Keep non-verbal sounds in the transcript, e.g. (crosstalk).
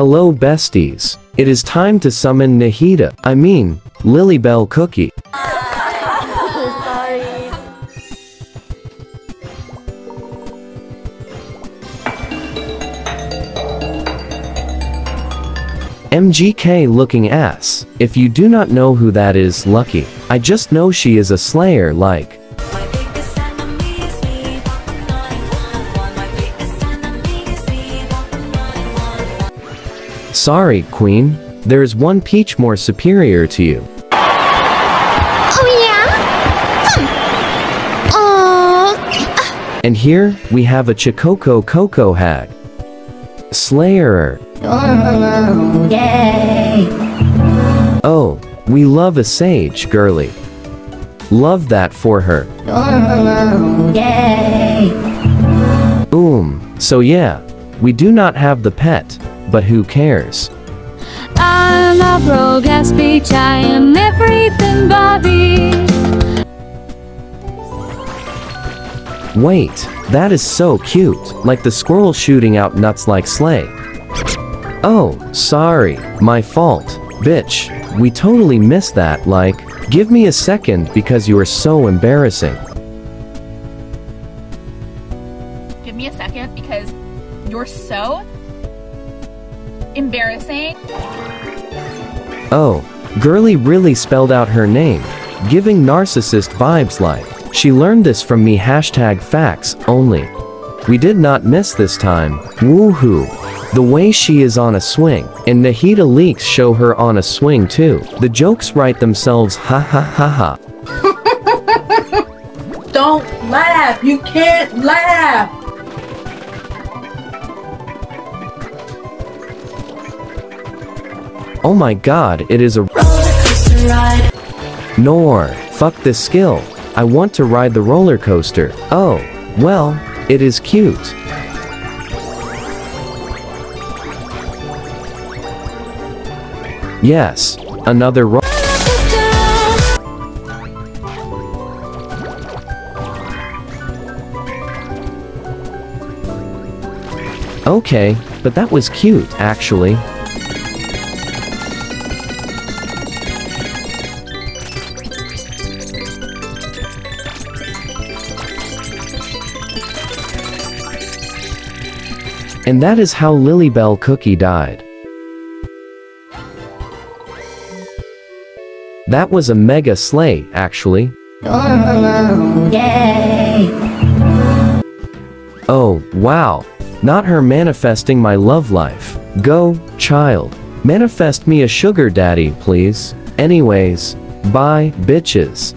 Hello besties. It is time to summon Nahida, I mean, Lilybell Cookie. MGK looking ass. If you do not know who that is, lucky. I just know she is a slayer like. Sorry, queen. There is one peach more superior to you. Oh yeah? Hmm. Oh. And here, we have a Chikoko Coco hag. Slayer. Oh, yay. Oh, we love a sage, girly. Love that for her. Oh, yay. Boom. So yeah, we do not have the pet, but who cares? I'm a broke ass I am everything Bobi. Wait, that is so cute, like the squirrel shooting out nuts like slay. Oh, sorry, my fault. Bitch, we totally missed that, like, give me a second because you are so embarrassing. Give me a second because you're so embarrassing. Oh, girly really spelled out her name, giving narcissist vibes like. She learned this from me hashtag facts only. We did not miss this time, woohoo. The way she is on a swing, and Nahida leaks show her on a swing too. The jokes write themselves ha ha ha ha. (laughs) Don't laugh. You can't laugh. Oh my god, it is a ride. Nor, fuck this skill. I want to ride the roller coaster. Oh, well, it is cute. Yes, another ro- Okay, but that was cute, actually. And that is how Lilybell Cookie died. That was a mega slay, actually. Oh, yay. Oh, wow. Not her manifesting my love life. Go, child. Manifest me a sugar daddy, please. Anyways, bye, bitches.